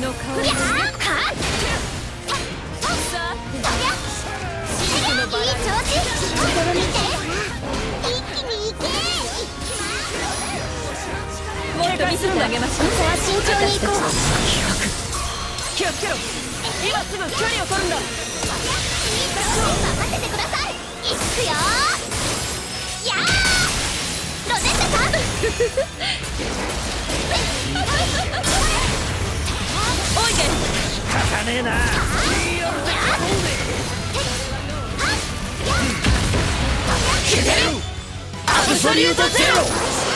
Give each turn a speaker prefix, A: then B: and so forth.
A: の顔
B: ふりゃーはっ
A: さ
B: そりゃいい調子心見て一気に行け。
A: もっと見せてあげましょう。
B: ここは慎重に行こう
A: 気をつけ。ろ今すぐ距離を取るんだ
B: 任せてくださいいくよやーロゼッタカーブ
C: ねえな。
A: アブソリュートゼロ